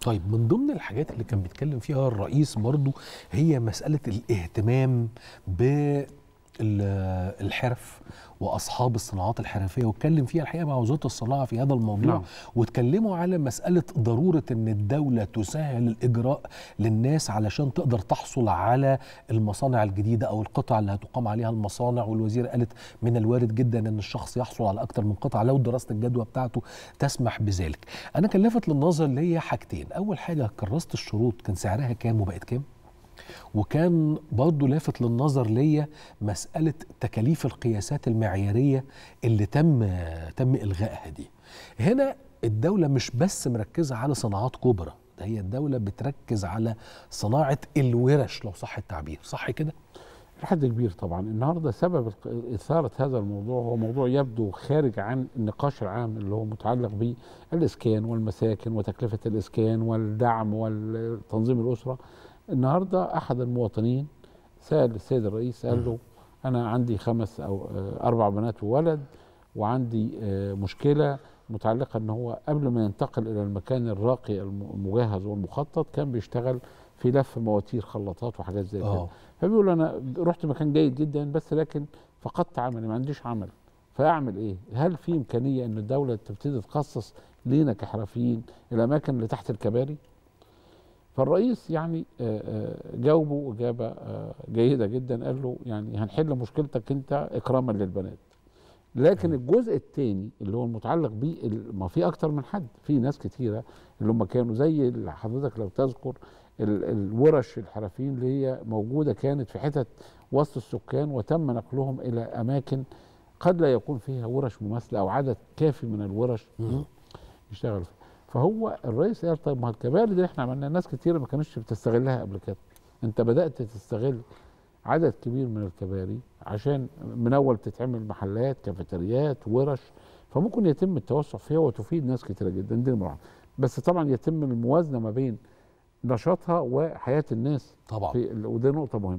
طيب من ضمن الحاجات اللي كان بيتكلم فيها الرئيس برضو هي مسألة الاهتمام بالحرف وأصحاب الصناعات الحرفية واتكلم فيها الحقيقة مع وزارة الصناعة في هذا الموضوع نعم. واتكلموا على مسألة ضرورة إن الدولة تسهل الإجراء للناس علشان تقدر تحصل على المصانع الجديدة أو القطع اللي هتقام عليها المصانع والوزيره قالت من الوارد جدا إن الشخص يحصل على أكثر من قطعة لو دراسه الجدوى بتاعته تسمح بذلك. أنا كان لافت للنظر هي حاجتين، أول حاجة كراسه الشروط كان سعرها كام وبقت كام؟ وكان برضه لافت للنظر ليا مسألة تكاليف القياسات المعيارية اللي تم تم إلغائها دي. هنا الدولة مش بس مركزة على صناعات كبرى ده هي الدولة بتركز على صناعة الورش لو صح التعبير صح كده؟ لحد كبير طبعا. النهارده سبب إثارة هذا الموضوع هو موضوع يبدو خارج عن النقاش العام اللي هو متعلق بالاسكان والمساكن وتكلفة الإسكان والدعم وتنظيم الأسرة. النهارده أحد المواطنين سأل السيد الرئيس قال له أنا عندي خمس أو آه، أربع بنات وولد وعندي آه، مشكلة متعلقة إن هو قبل ما ينتقل إلى المكان الراقي الم- المجهز والمخطط كان بيشتغل في لف مواتير خلاطات وحاجات زي كده آه فبيقول أنا رحت مكان جيد جدا بس لكن فقدت عملي ما عنديش عمل فأعمل إيه؟ هل في إمكانية إن الدولة تبتدي تخصص لينا كحرفيين الأماكن اللي تحت الكباري؟ فالرئيس يعني آه، آه، جاوبه إجابة آه، جيدة جدا. قال له يعني هنحل مشكلتك أنت إكراما للبنات. لكن الجزء الثاني اللي هو المتعلق بيه ما في أكتر من حد. في ناس كتيرة اللي هم كانوا زي اللي حضرتك لو تذكر ال- الورش الحرفيين اللي هي موجودة كانت في حتت وسط السكان وتم نقلهم إلى أماكن قد لا يكون فيها ورش مماثلة أو عدد كافي من الورش. يشتغل فيها. فهو الرئيس قال طيب ما الكباري دي إحنا عملنا ناس كتير ما كانتش بتستغلها قبل كده. انت بدأت تستغل عدد كبير من الكباري عشان من أول تتعمل محلات كافيتريات ورش فممكن يتم التوسع فيها وتفيد ناس كتيرة جدا. دي واحد. بس طبعا يتم الموازنة ما بين نشاطها وحياة الناس طبعا. في ودي نقطة مهمة.